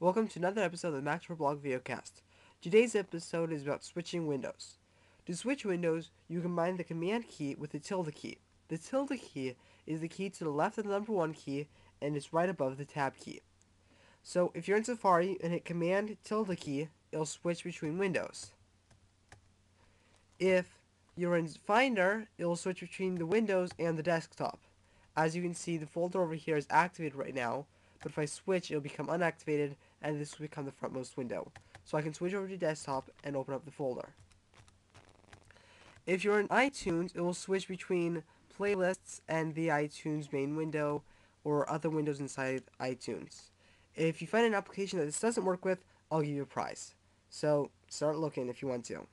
Welcome to another episode of the MacTipper Blog Videocast. Today's episode is about switching windows. To switch windows, you combine the Command key with the tilde key. The tilde key is the key to the left of the number 1 key and is right above the Tab key. So if you're in Safari and hit Command tilde key, it'll switch between windows. If you're in Finder, it will switch between the windows and the desktop. As you can see, the folder over here is activated right now, but if I switch, it'll become unactivated, and this will become the frontmost window. So I can switch over to desktop and open up the folder. If you're in iTunes, it will switch between playlists and the iTunes main window, or other windows inside iTunes. If you find an application that this doesn't work with, I'll give you a prize. So start looking if you want to.